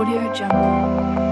Audio Jungle.